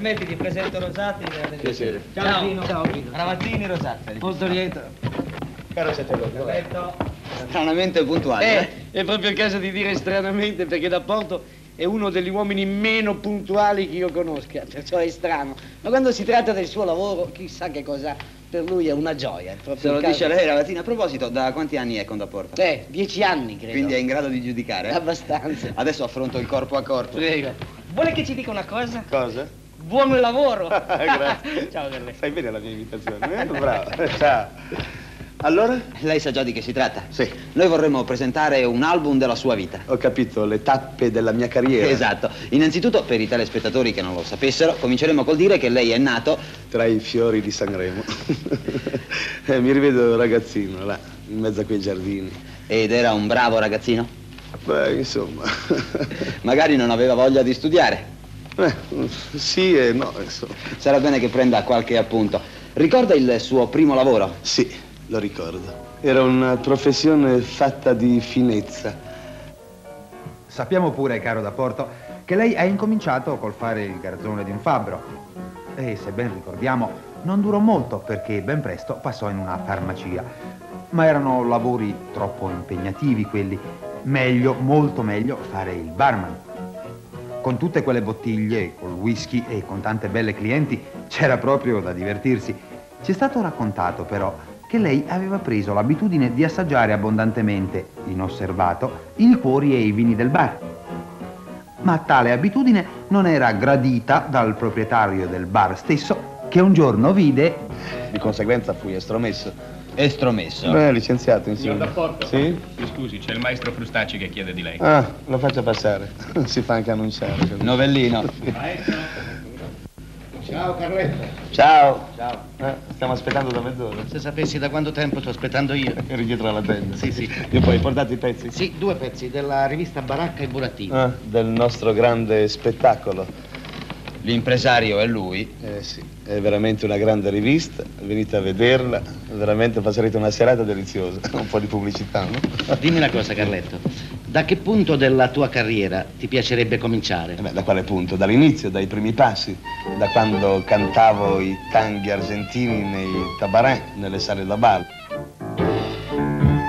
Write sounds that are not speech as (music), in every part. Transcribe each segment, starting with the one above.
Permetti, ti presento Rosati. Piacere. Ciao, Pino. Ciao, Pino. Ramazzini Rosati. Molto lieto. Caro come va? Perfetto. Stranamente puntuale. eh? Eh, è proprio il caso di dire stranamente perché da Porto è uno degli uomini meno puntuali che io conosca, perciò è strano. Ma quando si tratta del suo lavoro, chissà che cosa, per lui è una gioia. è proprio Se lo dice lei, Ravazzini. A proposito, da quanti anni è Condaporta? Eh, dieci anni credo. Quindi è in grado di giudicare? Abbastanza. Adesso affronto il corpo a corpo. Prego. Vuole che ci dica una cosa? Cosa? Buon lavoro. (laughs) Grazie. Ciao Carletto. Fai bene la mia imitazione, eh? Bravo. Ciao. Allora? Lei sa già di che si tratta? Sì. Noi vorremmo presentare un album della sua vita. Ho capito, le tappe della mia carriera. Esatto. Innanzitutto, per i telespettatori che non lo sapessero, cominceremo col dire che lei è nato Tra i fiori di Sanremo. Eh, mi rivedo ragazzino, là, in mezzo a quei giardini. ed era un bravo ragazzino. Beh, insomma. Magari non aveva voglia di studiare. Eh, sì e no, insomma. Sarà bene che prenda qualche appunto. Ricorda il suo primo lavoro? Sì, lo ricordo. Era una professione fatta di finezza. Sappiamo pure, caro da Porto, che lei ha incominciato col fare il garzone di un fabbro. E se ben ricordiamo, non durò molto perché ben presto passò in una farmacia. Ma erano lavori troppo impegnativi quelli. Meglio, molto meglio, fare il barman. Con tutte quelle bottiglie, col whisky e con tante belle clienti, c'era proprio da divertirsi. Ci è stato raccontato però che lei aveva preso l'abitudine di assaggiare abbondantemente, inosservato, i liquori e i vini del bar. Ma tale abitudine non era gradita dal proprietario del bar stesso, che un giorno vide Di conseguenza fui estromesso. Estromesso. Beh, licenziato, Signor insomma. D'Apporto? Sì? Mi scusi, c'è il maestro Frustacci che chiede di lei. Ah, lo faccia passare. (laughs) Si fa anche annunciare. capito? Novellino. Ciao Carletta. Ciao. Ciao. Eh, stiamo aspettando da mezz'ora. Se sapessi da quanto tempo sto aspettando io. (laughs) Eri dietro alla tenda. Sì, sì. E poi portate i pezzi? Sì, due pezzi della rivista Baracca e Burattino. Ah, del nostro grande spettacolo. L'impresario è lui. Eh sì, è veramente una grande rivista, venite a vederla, veramente passerete una serata deliziosa, (laughs) un po' di pubblicità, no? Dimmi una cosa, Carletto. Da che punto della tua carriera ti piacerebbe cominciare? Eh beh, da quale punto? Dall'inizio, dai primi passi, da quando cantavo i tanghi argentini nei tabaré, nelle sale da bal.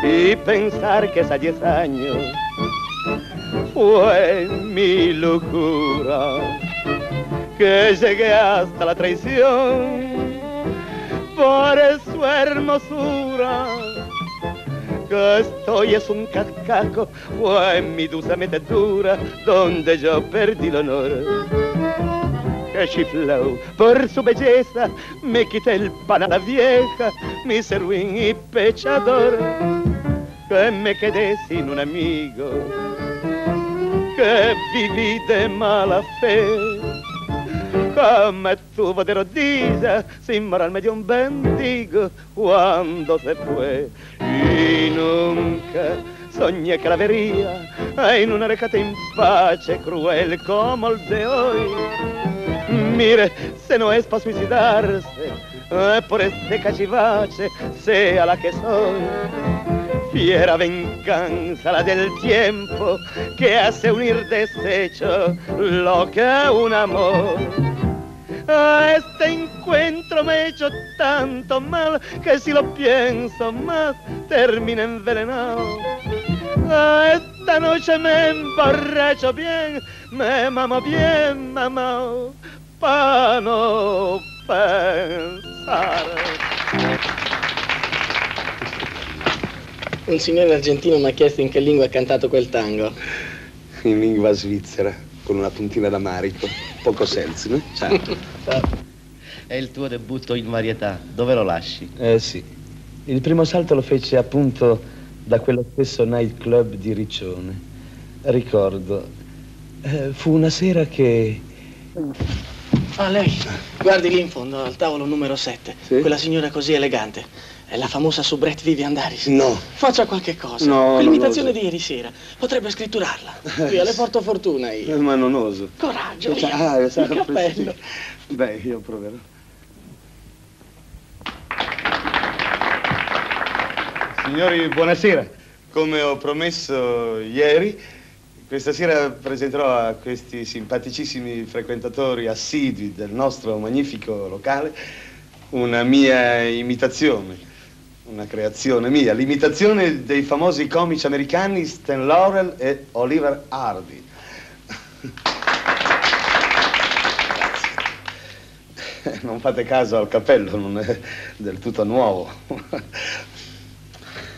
Y pensar que hace 10 años fue mi locura, que llegué hasta la traición por su hermosura. Que estoy es un cascaco, fue mi dulce metedura, donde yo perdí el honor. Que chifló por su belleza, me quité el pan a la vieja, mi servín y pechador que me quedé sin un amigo, que viví de mala fe, que me tuvo de rodillas sin morarme de un bendigo cuando se fue. Y nunca soñé que la vería en una recata in pace cruel como el de hoy. Mire, se no es para suicidarse, por este cachivache, sea la que soy. Fiera venganza la del tiempo que hace unir deshecho lo que un amor. A este encuentro me he hecho tanto mal que si lo pienso más termina envenenado. A esta noche me emborracho bien, me mamo bien, mamá, para no pensar. Un signore argentino mi ha chiesto in che lingua ha cantato quel tango. In lingua svizzera, con una puntina d'amarico, poco senso, no? Ciao. È il tuo debutto in varietà. Dove lo lasci? Eh sì, il primo salto lo fece appunto da quello stesso nightclub di Riccione. Ricordo, eh, fu una sera che... Ah, lei? Guardi lì in fondo, al tavolo numero 7. Sì? Quella signora così elegante. È la famosa soubrette Vivian Daris. No. Faccia qualche cosa. No, Quell'imitazione di ieri sera. Potrebbe scritturarla. (laughs) Via, le porto fortuna Eh, io. Ma non oso. Coraggio, Cioè, via. ah, Il cappello. sì. Beh, io proverò. Signori, buonasera. Come ho promesso ieri, Questa sera presenterò a questi simpaticissimi frequentatori assidui del nostro magnifico locale una mia imitazione, una creazione mia, l'imitazione dei famosi comici americani Stan Laurel e Oliver Hardy. (laughs) Non fate caso al cappello, non è del tutto nuovo.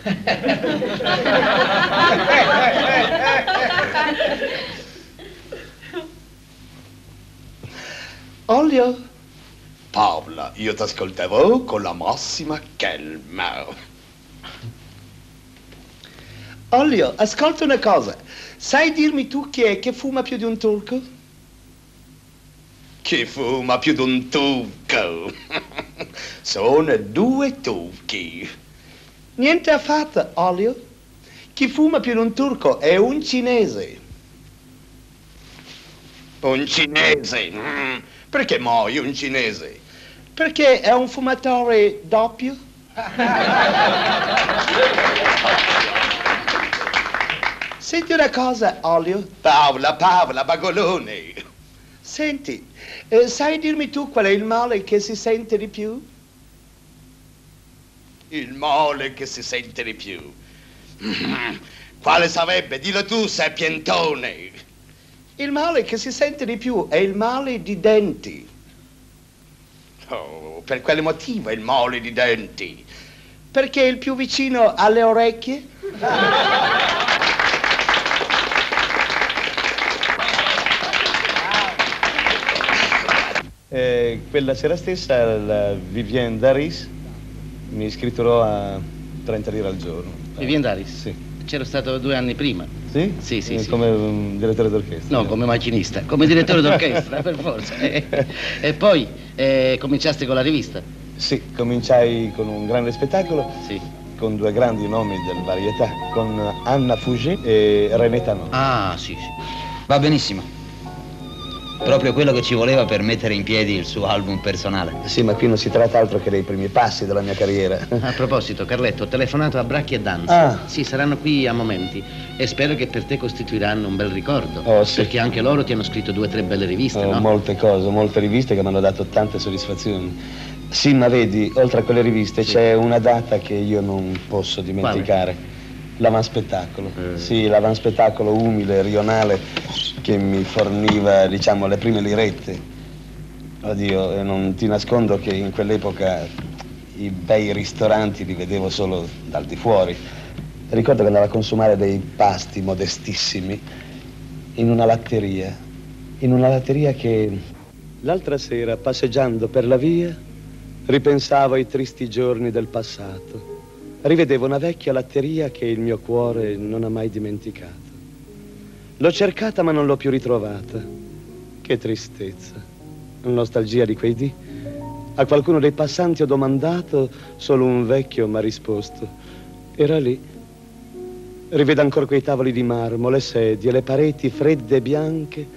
(laughs) Olio? Paola, io ti ascolterò con la massima calma. Olio, ascolta una cosa. Sai dirmi tu chi è che fuma più di un turco? Chi fuma più di un turco? (laughs) Sono due turchi. Niente affatto, Olio. Chi fuma più di un turco è un cinese. Un cinese? Mm. Perché mai un cinese? Perché è un fumatore doppio. (laughs) Senti una cosa, Olio. Paola, Paola, bagolone. Senti, eh, sai dirmi tu qual è il male che si sente di più? Il male che si sente di più. Quale sarebbe? Dillo tu, sapientone. Il male che si sente di più è il male di denti. Oh, per quale motivo è il male di denti? Perché è il più vicino alle orecchie. Eh, quella sera stessa la Vivienne Daris mi iscritterò a 30 lire al giorno. Vivienne Daris? Sì. C'ero stato due anni prima. Sì? Sì, sì, Eh, sì. Come um, direttore d'orchestra? No, come macchinista, come direttore d'orchestra, per forza. E, (laughs) e poi eh, cominciaste con la rivista? Sì, cominciai con un grande spettacolo, Sì. con due grandi nomi del varietà, con Anna Fugé e René Tanot. Ah, sì, sì. Va benissimo. Proprio quello che ci voleva per mettere in piedi il suo album personale. Sì, ma qui non si tratta altro che dei primi passi della mia carriera. A proposito, Carletto, ho telefonato a Bracchi e Danza. Ah. Sì, saranno qui a momenti e spero che per te costituiranno un bel ricordo. Oh, sì. Perché anche loro ti hanno scritto due o tre belle riviste, Ho no? molte cose, molte riviste che mi hanno dato tante soddisfazioni. Sì, ma vedi, oltre a quelle riviste Sì. c'è una data che io non posso dimenticare. L'avanspettacolo. Eh. Sì, l'avanspettacolo umile, rionale, che mi forniva, diciamo, le prime lirette. Oddio, non ti nascondo che in quell'epoca i bei ristoranti li vedevo solo dal di fuori. Ricordo che andavo a consumare dei pasti modestissimi in una latteria. In una latteria che... L'altra sera, passeggiando per la via, ripensavo ai tristi giorni del passato. Rivedevo una vecchia latteria che il mio cuore non ha mai dimenticato. L'ho cercata ma non l'ho più ritrovata. Che tristezza. Nostalgia di quei dì. A qualcuno dei passanti ho domandato, solo un vecchio mi ha risposto. Era lì. Rivedo ancora quei tavoli di marmo, le sedie, le pareti fredde e bianche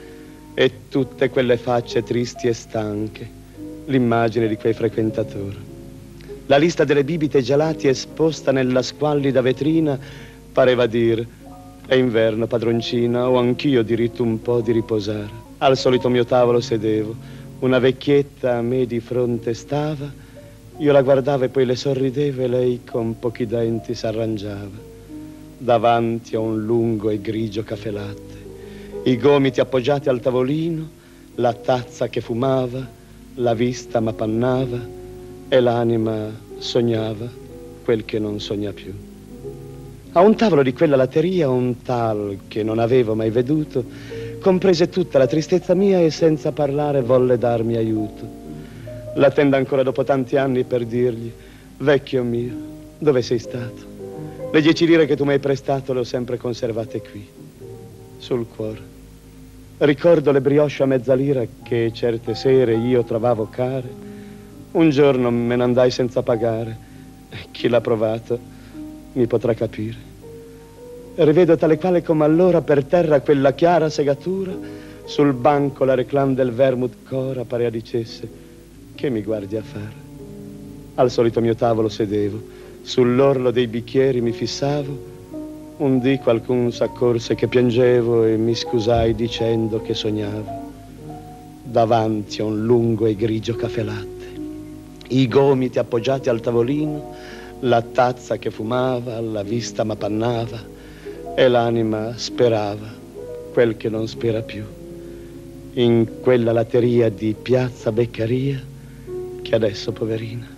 e tutte quelle facce tristi e stanche. L'immagine di quei frequentatori. La lista delle bibite gelati esposta nella squallida vetrina pareva dire è inverno, padroncina, ho anch'io diritto un po' di riposare. Al solito mio tavolo sedevo, una vecchietta a me di fronte stava, io la guardavo e poi le sorridevo e lei con pochi denti s'arrangiava. Davanti a un lungo e grigio caffè latte, i gomiti appoggiati al tavolino, la tazza che fumava, la vista m'appannava e l'anima sognava quel che non sogna più. A un tavolo di quella latteria un tal che non avevo mai veduto comprese tutta la tristezza mia e senza parlare volle darmi aiuto. L'attendo ancora dopo tanti anni per dirgli, vecchio mio, dove sei stato? Le dieci lire che tu mi hai prestato le ho sempre conservate qui, sul cuore. Ricordo le brioche a mezza lira che certe sere io trovavo care. Un giorno me ne andai senza pagare. Chi l'ha provato mi potrà capire. Rivedo tale quale come allora per terra quella chiara segatura, sul banco la reclam del vermouth cora parea dicesse che mi guardi a fare. Al solito mio tavolo sedevo, sull'orlo dei bicchieri mi fissavo Un dì qualcun s'accorse che piangevo e mi scusai dicendo che sognavo davanti a un lungo e grigio caffè latte. I gomiti appoggiati al tavolino, la tazza che fumava, la vista m'appannava e l'anima sperava quel che non spera più. In quella latteria di piazza Beccaria che adesso, poverina,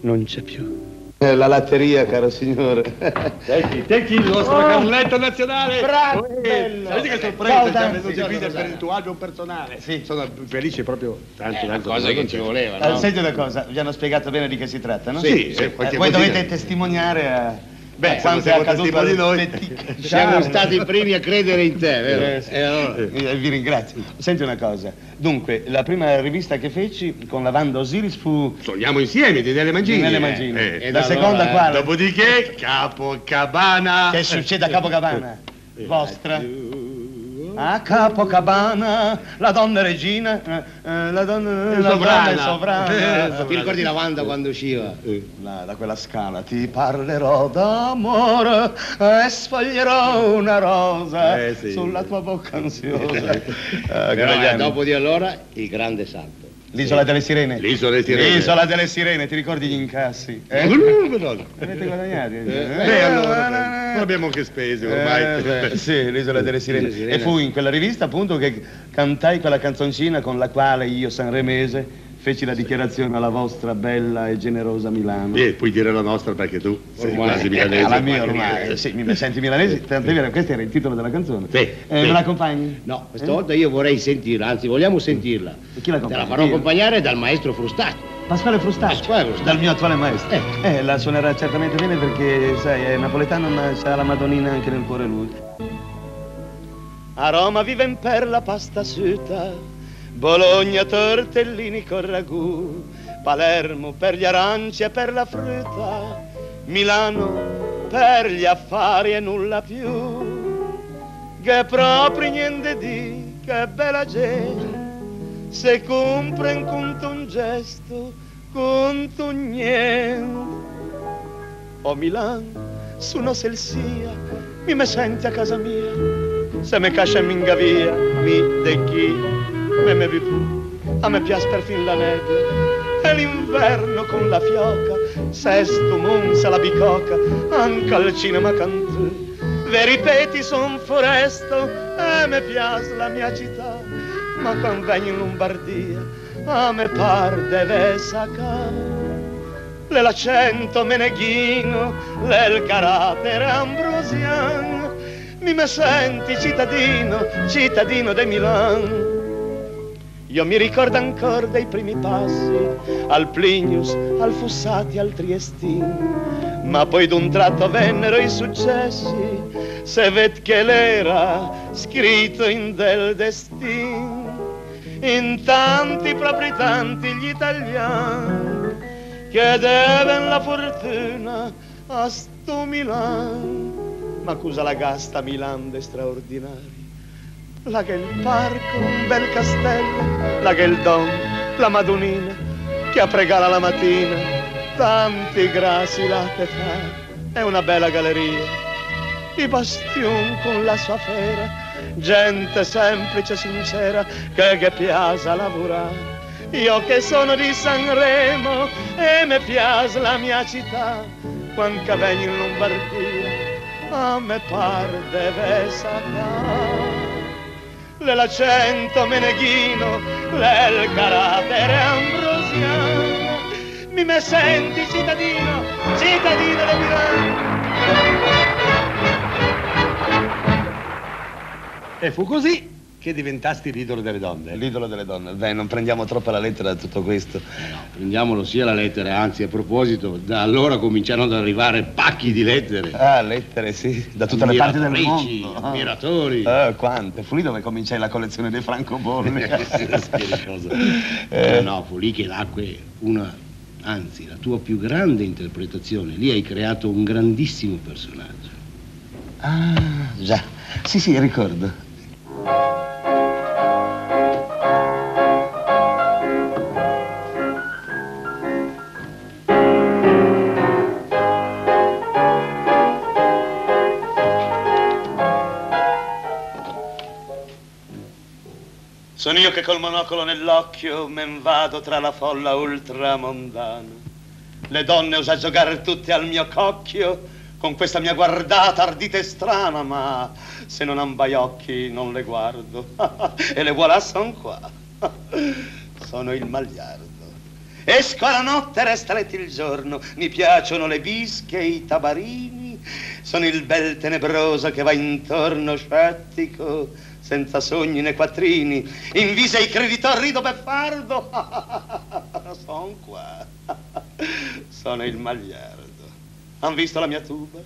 non c'è più. Eh, La latteria, caro signore. Tecchi, Tecchi, il nostro Carletto nazionale. Bravo, Eh, bello. Sapete che sorpresa ci ha Dante. venuti qui per il tuo album personale. Sì. Sono felice proprio tanto, tanto. cosa che ci voleva, Eh, senti una cosa, vi hanno spiegato bene di che si tratta, no? Sì, sì, Eh, voi dovete testimoniare a... Beh, a se quanto non siamo è accaduto testimoni noi. (laughs) Siamo stati i primi a credere in te, vero? Eh, sì. E allora? Eh, vi ringrazio. Senti una cosa, dunque, la prima rivista che feci con la banda Osiris fu... Sogniamo insieme di Nelle Mangini. Nelle eh. Mangini. Eh. E la seconda quale? Dopodiché, Capocabana. Che succede a Capocabana? Vostra? A Capocabana, la donna regina, eh, eh, la donna, la donna è sovrana. Ti ricordi la Wanda quando usciva? Là, da quella scala ti parlerò d'amore e sfoglierò una rosa Eh, sì. sulla tua bocca ansiosa. (laughs) Però eh, dopo di allora il grande salto. L'isola delle sirene. L'isola delle sirene. L'isola delle sirene, ti ricordi gli incassi? Eh? No. Avete guadagnato? Eh, allora, non abbiamo che spese ormai. Eh, beh, sì, l'isola delle sirene. Sirene. E fu in quella rivista appunto che cantai quella canzoncina con la quale io, sanremese, feci la dichiarazione alla vostra bella e generosa Milano. Eh, puoi dire la nostra perché tu sei Ormai. quasi milanese. Alla mia ormai, sì, mi senti milanese, tant'è vero, questo era il titolo della canzone. Sì, Eh, sì. Me la accompagni? No, questa volta io vorrei sentirla, anzi vogliamo sentirla. E chi la Te la accompagna? farò Io. accompagnare dal maestro Frustacci. Pasquale Frustacci, Pasquale Frustacci. dal mio attuale maestro. Eh, la suonerà certamente bene perché, sai, è napoletano ma c'ha la Madonnina anche nel cuore lui. A Roma viven per la pasta asciutta, Bologna tortellini con ragù, Palermo per gli aranci e per la frutta, Milano per gli affari e nulla più. Che proprio niente di, che bella gente, se compren conto un gesto, conto niente. O Milan, su no sel sia, mi me senti a casa mia, se me cascia e mingavia, mi de me me vi fu, a me piace perfin la neve, e l'inverno con la fioca, sesto monza la bicocca, anche al cinema cantù, ve ripeti son foresto, e me piace la mia città, ma quando vengo in Lombardia, a me par deve saccare le l'accento meneghino, le il carattere ambrosiano, mi me senti cittadino, cittadino di Milano. Io mi ricordo ancora dei primi passi, al Plinius, al Fussati, al Triestin, ma poi d'un tratto vennero i successi, se ved che l'era scritto in del destin, in tanti, proprio tanti gli italiani, che deven la fortuna a sto Milan. Ma cosa la gasta Milan de straordinari? La che il parco, un bel castello, la che il don, la Madonnina, che a pregare la mattina, tanti grassi latte fa, è una bella galleria. I bastion con la sua fera, gente semplice, sincera, che, che piace lavorare. Io che sono di Sanremo e mi piace la mia città, quando vengo in Lombardia, a me par deve sapere. L'accento meneghino, le il carattere ambrosiano, mi me senti cittadino, cittadino di Milano. E fu così che diventasti l'idolo delle donne. L'idolo delle donne. Beh, non prendiamo troppo la lettera da tutto questo. Prendiamolo sia la lettera, anzi a proposito, da allora cominciarono ad arrivare pacchi di lettere. Ah, lettere, sì, da tutte le parti del mondo. Ammiratori. Ah, quante? Fu lì dove cominciai la collezione dei francobolli. Eh. No, no, fu lì che nacque una, anzi, la tua più grande interpretazione. Lì hai creato un grandissimo personaggio. Ah, già. Sì, sì, ricordo. Sono io che col monocolo nell'occhio men vado tra la folla ultramondana. Le donne osa giocare tutte al mio cocchio con questa mia guardata ardita e strana, ma se non han baiocchi non le guardo. (laughs) e le voilà son qua. (laughs) Sono il magliardo. Esco la notte, resta letti il giorno. Mi piacciono le bische e i tabarini. Sono il bel tenebroso che va intorno scettico, senza sogni né quattrini. Invisa i creditori rido beffardo. (laughs) Sono qua. (laughs) Sono il magliardo. Han visto la mia tuba?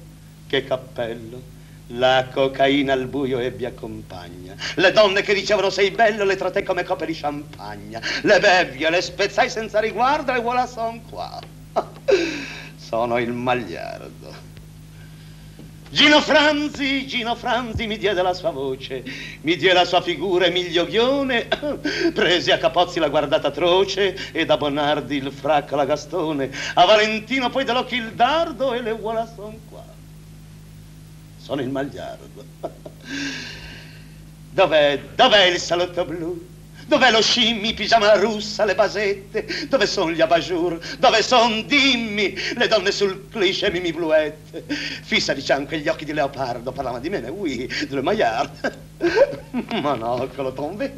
Che cappello. La cocaina al buio ebbi accompagna. Le donne che dicevano sei bello le trattai come coppe di champagna. Le bevvie, le spezzai senza riguardo e voilà son qua. (laughs) Sono il magliardo. Gino Franzi, Gino Franzi mi diede la sua voce, mi diede la sua figura e miglioghione, (laughs) presi a Capozzi la guardata atroce e da Bonardi il fracco la Gastone, a Valentino poi dell'occhio il dardo e le voilà son qua. Sono il magliardo. (laughs) Dov'è, dov'è il salotto blu? Dov'è lo scimmi, pigiama russa, le basette? Dove sono gli abajour? Dove son, dimmi, le donne sul cliché mimi bluette? Fissa di cian quegli occhi di leopardo, parlava di me, mais oui, de maillard. (laughs) Monocolo tombé.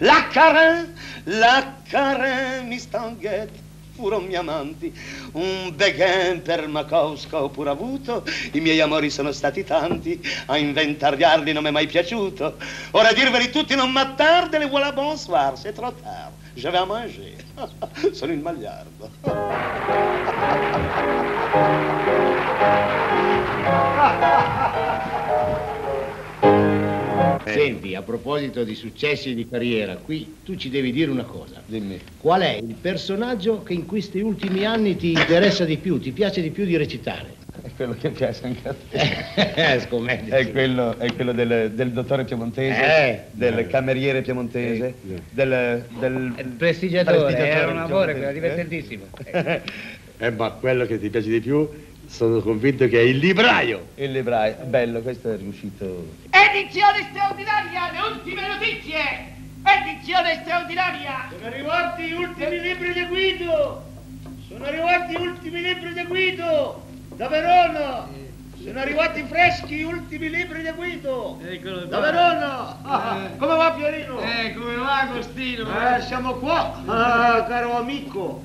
La carin, la carin mi stanghette furono miei amanti, un beguin per Makowska ho pure avuto, i miei amori sono stati tanti, a inventariarli non mi è mai piaciuto. Ora dirveli tutti non m'attarde, le voilà bonsoir, c'est trop tard, je vais à manger. (laughs) sono il magliardo. (laughs) Senti, a proposito di successi di carriera, qui tu ci devi dire una cosa. Dimmi. Qual è il personaggio che in questi ultimi anni ti interessa di più, ti piace di più di recitare? È quello che piace anche a te. (laughs) Eh, scommetti. È quello, è quello del, del dottore piemontese, Eh. del cameriere piemontese, Eh. del, del Il prestigiatore, prestigiatore era un amore, era divertentissimo. (laughs) Eh, ma quello che ti piace di più, sono convinto che è il libraio. Il libraio, bello, questo è riuscito. Edizione straordinaria, le ultime notizie! Edizione straordinaria! Sono arrivati gli ultimi libri di Guido! Sono arrivati gli ultimi libri di Guido! Da Verona! Sono arrivati freschi gli ultimi libri di Guido! Eccolo Da Verona! Ah, come va Pierino? Eh, come va Agostino? Eh, siamo qua, ah, caro amico!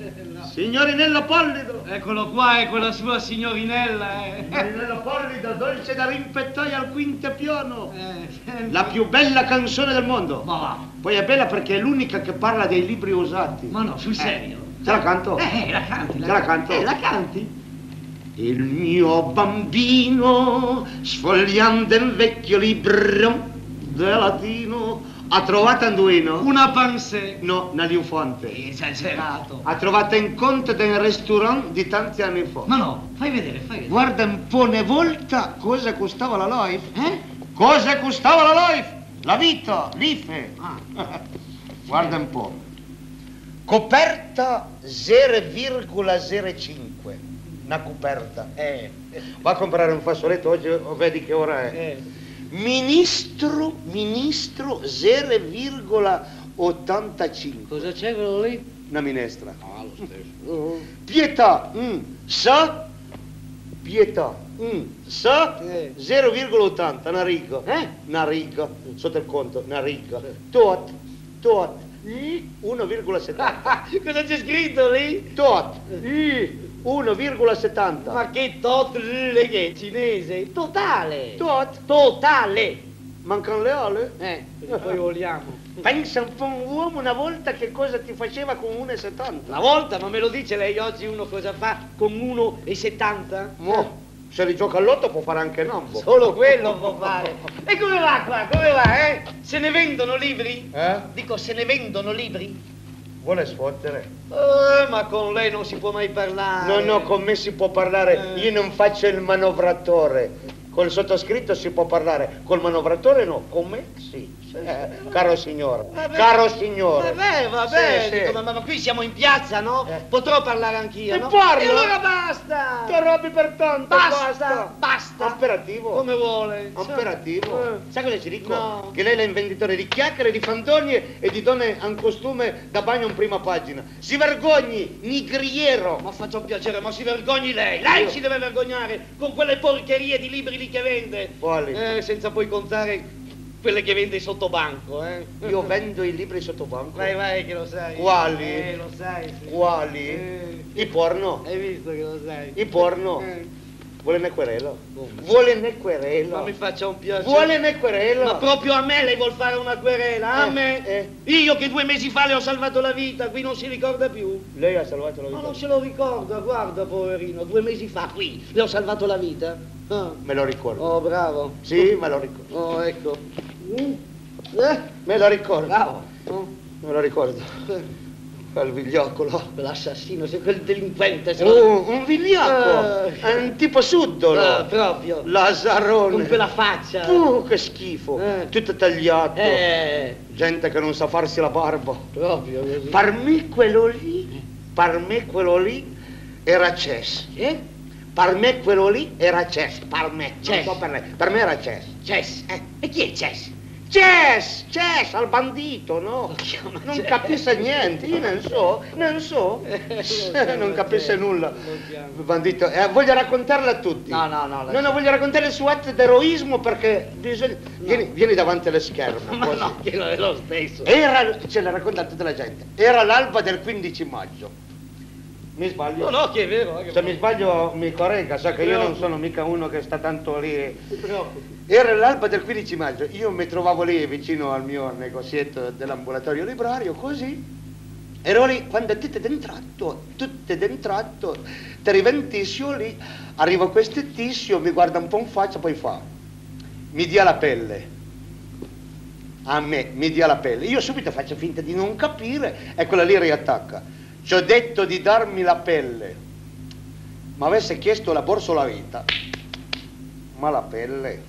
Signorinello Pollido! Eccolo qua, è quella sua signorinella, eh. Signorinello Pollido, dolce da rimpettare al quinto piano! Eh. La più bella canzone del mondo! Ma va, Poi è bella perché è l'unica che parla dei libri usati. ma no, sul serio. Ce la canto? Eh, la canti, Ce la canto? Eh, la canti? Il mio bambino, sfogliando il vecchio libro del latino, ha trovato Anduino? Una pansè. No, una linfante. Esagerato. Ha trovato in conto del ristorante di tanti anni fa. Ma no, fai vedere, fai vedere. Guarda un po' ne volta cosa costava la life. Eh? Cosa costava la life? La vita, l'IFE. Ah. (laughs) Guarda un po'. Coperta 0,05. Una coperta. Eh. Va a comprare un fazzoletto oggi o vedi che ora è. Eh. Ministro, ministro 0,85. Cosa c'è quello lì? Una minestra. Ah, lo stesso. Pietà, mm, sa, pietà, mm, sa, Eh. 0,80, una riga, Eh? una riga, sotto il conto, una riga, tot, tot, i 1,70, (laughs) Cosa c'è scritto lì? tot, i 1,70, Ma che tot le che? Cinese? Totale. tot, Totale. mancano le ole? Eh, poi (laughs) vogliamo. Pensa un po' un uomo una volta che cosa ti faceva con 1,70. Una volta, ma me lo dice lei oggi uno cosa fa con 1,70? Mo, se rigioca all'otto può fare anche Nambo. Solo quello può fare. E come va qua? Come va, eh? Se ne vendono libri? Eh? Dico, se ne vendono libri? Vuole sfottere? Eh, ma con lei non si può mai parlare. No, no, con me si può parlare. Eh. Io non faccio il manovratore. Col sottoscritto si può parlare. Col manovratore no. Con me sì. Sì. Eh, caro signore, Vabbè. caro signore. Vabbè, vabbè, Sì, sì. dico, ma, ma qui siamo in piazza, no? Potrò parlare anch'io, E no? parlo. E allora basta! Ti arrabbi per tanto, Basta, basta. Operativo. Come vuole. Operativo. Eh. Sai cosa ci dico? No. Che lei è invenditore di chiacchiere, di fandonie e di donne in costume da bagno in prima pagina. Si vergogni, nigriero. Ma faccia un piacere, ma si vergogni lei! Lei Io? si deve vergognare con quelle porcherie di libri lì che vende! Quali? Eh, senza poi contare quelle che vende sotto banco, eh! Io vendo i libri sotto banco. Vai, vai, che lo sai! Quali? Eh, lo sai, sì. Quali? Eh, I porno. hai visto che lo sai? I porno. Eh, Vuole ne querela? come? Vuole ne querela? Ma mi faccia un piacere! Vuole ne querela? Ma proprio a me lei vuol fare una querela, a Eh, me? eh. Io che due mesi fa le ho salvato la vita, qui non si ricorda più. Lei ha salvato la Ma vita. non se lo ricorda, guarda poverino, due mesi fa qui le ho salvato la vita. Ah. Me lo ricordo. Oh, bravo. Sì, me lo ricordo. Oh, ecco. Mm. Eh, Me lo ricordo. bravo. Oh, Me lo ricordo. eh, Quel vigliaccolo. Quell'assassino, quel delinquente. Se Oh, un vigliacco. Eh. Un tipo suddolo. Ah, proprio. Lazzarone. Con quella faccia. Oh, che schifo. Eh. Tutto tagliato. Eh, Gente che non sa farsi la barba. proprio così. Me quello lì, per me quello lì era Cess. Eh? Per me quello lì era Cess. Per me. Non Cess. so per lei. Per me era Cess. Cess. Eh. E chi è Cess? Cess, Cess, al bandito, no? Lo Non capisce niente, io non so, non so. (laughs) non (laughs) capisce nulla. Bandito, eh, voglio raccontarla a tutti. No, no, no, No, no, voglio raccontare il suo atto d'eroismo perché bisogna... Vieni, vieni davanti allo schermo. (laughs) Ma così. no, che è lo stesso. Era, ce l'ha raccontato tutta la gente, era l'alba del 15 maggio. Mi sbaglio? No, no, che è vero. che Se mi sbaglio mi corregga, sa che io non sono mica uno che sta tanto lì. Era l'alba del 15 maggio, io mi trovavo lì vicino al mio negozietto dell'ambulatorio librario, così. Ero lì, quando tutto d'entrato, tutto d'entrato, ti arriva un tizio lì, arriva questo tizio, mi guarda un po' in faccia, poi fa, mi dia la pelle. A me, mi dia la pelle. Io subito faccio finta di non capire e quella lì riattacca. Ci ho detto di darmi la pelle. Ma avesse chiesto la borsa o la vita. Ma la pelle.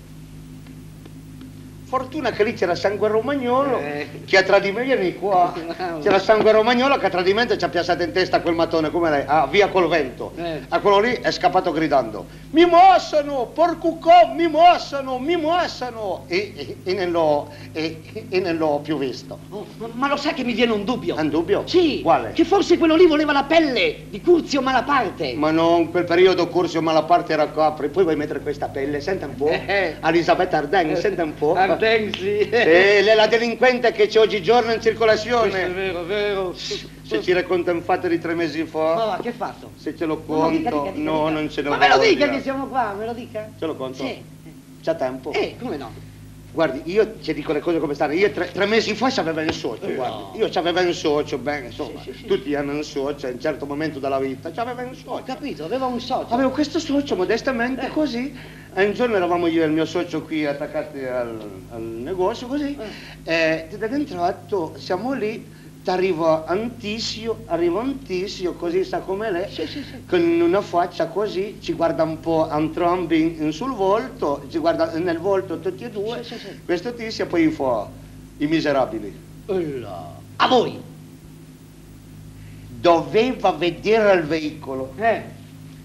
Fortuna che lì c'era sangue romagnolo Eh. che a tradimento vieni qua. (laughs) C'era sangue romagnolo che a tradimento ci ha piazzato in testa quel mattone come lei. Ah, via col vento. Eh. A quello lì è scappato gridando: Mi mossano, porcucò, mi mossano, mi mossano! E, e, e non l'ho e, e non l'ho più visto. Oh, ma, lo sa che mi viene un dubbio? Un dubbio? Sì, Quale? che forse quello lì voleva la pelle di Curzio Malaparte. Ma no, in quel periodo Curzio Malaparte era Capri, poi vuoi mettere questa pelle, senta un po'. Eh. Elisabetta Arden, senta un po'. Arden, lei è la delinquente che c'è oggigiorno in Questo è circolazione. vero, vero. Se ci racconta un fatto di tre mesi Ma fa, va, che fatto? se ce lo No, no, dica, conto, dica, dica, no, non ce ne Ma me lo dica che siamo qua, me lo dica. Ce lo conto? Sì. C'ha tempo? Eh, come no? Guardi, io ci dico le cose come stanno. Io tre, tre mesi fa c'avevo un socio, Eh, guardi. no. Io c'avevo un socio, bene, insomma. Sì, sì, sì. Tutti hanno un socio a un certo momento della vita. C'avevo un socio. Ho capito, aveva un socio. Avevo questo socio modestamente Eh. così. E un giorno eravamo io e il mio socio qui attaccati al, al negozio così. E da dentro siamo lì. Arriva un tizio, arriva un tizio così sa come lei, Sì, sì, sì. con una faccia così, ci guarda un po' entrambi in- sul volto, ci guarda nel volto tutti e due. Questo tizio poi fa i miserabili. Ulla. A voi. Doveva vedere il veicolo. Eh.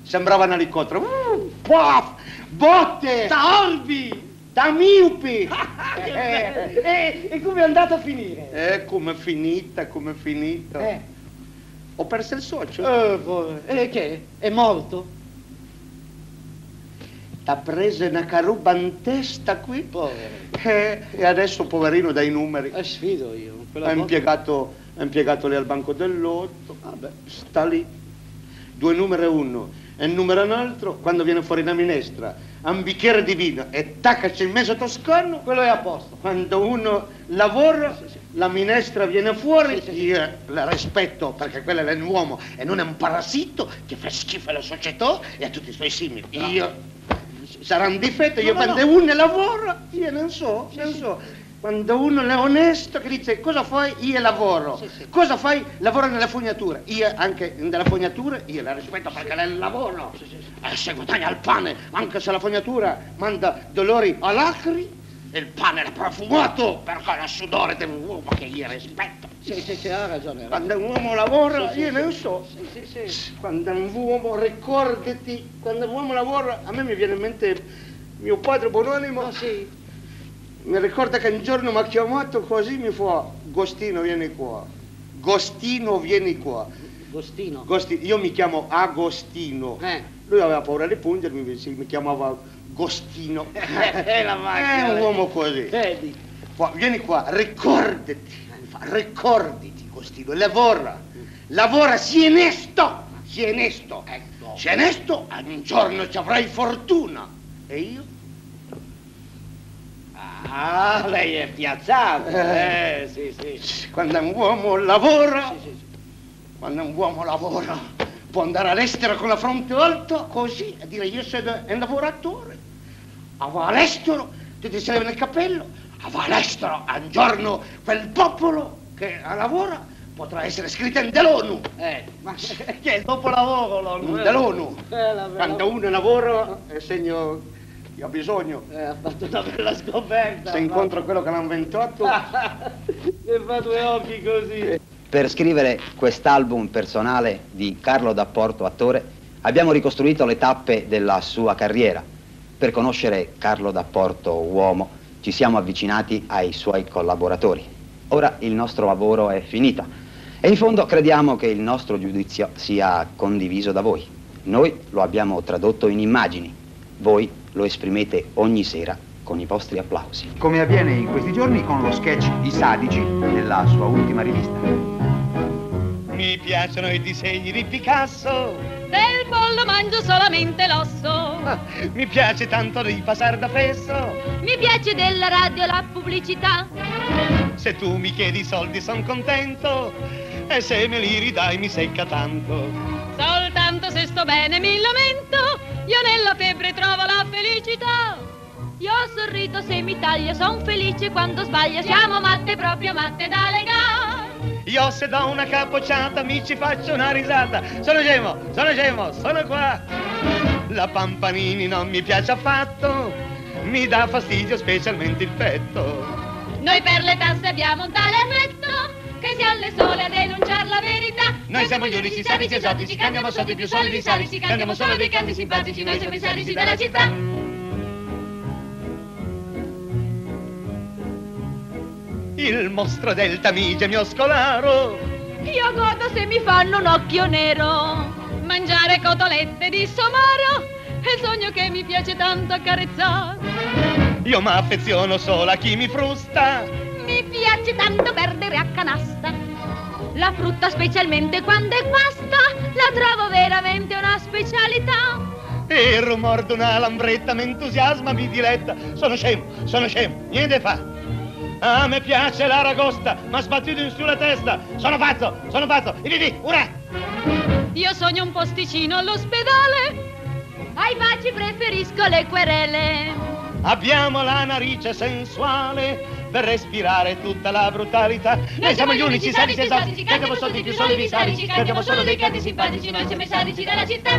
Sembrava un elicottero. Uh, puff, botte! Orbi! Da miopi! (laughs) Che bello. E, e come è andato a finire? Eh, com'è finita, com'è finita. Eh. Ho perso il socio. Eh, povero. E che? È morto? T'ha preso una caruba in testa qui. Povero. Eh, e adesso, poverino, dai numeri. Eh, sfido io. Volta- impiegato, è impiegato lì al banco dell'otto. Vabbè, sta lì. Due numeri e uno. E il numero un altro, quando viene fuori una minestra, un bicchiere di vino e taccaci in mezzo toscano. Quello è a posto. Quando uno lavora, la minestra viene fuori, Sì, sì, sì. io la rispetto perché quello è un uomo e non è un parassito che fa schifo alla società e a tutti i suoi simili. Io sarà un difetto, io No, no, quando no. uno lavora, io non so, non so. Quando uno è onesto che dice cosa fai? Io lavoro. Sì, sì. Cosa fai? Lavoro nella fognatura. Io anche nella fognatura, io la rispetto perché lei lavoro. Eh, se guadagna il pane, anche se la fognatura manda dolori all'acri, il pane era profumato perché lo sudore di un uomo che gli rispetto. Sì, sì, sì, ha ragione. Quando un uomo lavora, Sì, sì, io sì. ne so. Sì, sì, sì. Quando un uomo, ricordati, quando un uomo lavora, a me mi viene in mente mio padre buonanimo. Ah, sì. Mi ricorda che un giorno mi ha chiamato così, mi fa, Gostino vieni qua. Gostino vieni qua. Gostino. Gosti- io mi chiamo Agostino. Eh. Lui aveva paura di pungermi, mi, si- mi chiamava Gostino. (laughs) Eh, la macchina. È un uomo così. Vedi. Qua, vieni qua, ricordati, mi fa, ricordati, Costino, lavora, lavora, sii onesto, sii onesto. Ecco. Sii onesto, un giorno ci avrai fortuna. E io? Ah, lei è piazzato. Eh, sì, sì. Quando un uomo lavora, Sì, sì, quando un uomo lavora, può andare all'estero con la fronte alta, così, a dire io sono un lavoratore. Va all'estero, ti ti serve nel cappello, va all'estero, un giorno quel popolo che lavora potrà essere scritto in dell'ONU. Eh, ma che è il dopolavoro, l'ONU? eh? Dell'ONU. Eh, Quando uno lavora è segno che ha bisogno. Eh, ha fatto una bella scoperta. Se incontro quello che l'ha inventato, che (laughs) fa due occhi così. Per scrivere quest'album personale di Carlo D'Apporto, attore, abbiamo ricostruito le tappe della sua carriera. Per conoscere Carlo D'Apporto, uomo, ci siamo avvicinati ai suoi collaboratori. Ora il nostro lavoro è finito e in fondo crediamo che il nostro giudizio sia condiviso da voi. Noi lo abbiamo tradotto in immagini, voi lo esprimete ogni sera con i vostri applausi. Come avviene in questi giorni con lo sketch I Sadici della sua ultima rivista. Mi piacciono i disegni di Picasso, Del pollo mangio solamente l'osso. mi piace tanto ripassare da fesso. Mi piace della radio la pubblicità. Se tu mi chiedi i soldi son contento e se me li ridai mi secca tanto. Soltanto se sto bene mi lamento. Io nella febbre trovo la felicità. Io sorrido se mi taglio, son felice quando sbaglio. Siamo matte, proprio matte da legare. Io se do una capocciata mi ci faccio una risata. Sono scemo, sono scemo, sono qua. La Pampanini non mi piace affatto, mi dà fastidio specialmente il petto. Noi per le tasse abbiamo un tale annetto che sia alle sole a denunciare la verità. Noi siamo gli unici sadici esotici, cantiamo sotto più solidi sadici, cantiamo solo dei canti simpatici, noi siamo i sadici della città. Il mostro del Tamigi è mio scolaro, Io godo se mi fanno un occhio nero. Mangiare cotolette di somaro è il sogno che mi piace tanto accarezzare. io m'affeziono solo a chi mi frusta. Mi piace tanto perdere a canasta. La frutta specialmente quando è guasta, la trovo veramente una specialità. E il rumor d'una lambretta mi entusiasma, mi diletta. Sono scemo, sono scemo, niente fa. A me piace l'aragosta, ma sbattuto in sulla testa. Sono pazzo, sono pazzo. E vivi, ura! Io sogno un posticino all'ospedale. Ai baci preferisco le querele. Abbiamo la narice sensuale per respirare tutta la brutalità. Noi siamo gli unici sadici esotici, cantiamo solo di più solidi sadici, cantiamo solo dei canti simpatici, noi siamo i sadici della città.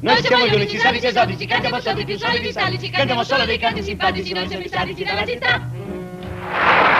Noi siamo gli unici sadici esotici, cantiamo solo di più solidi sadici, cantiamo solo dei canti simpatici, noi siamo i sadici della città.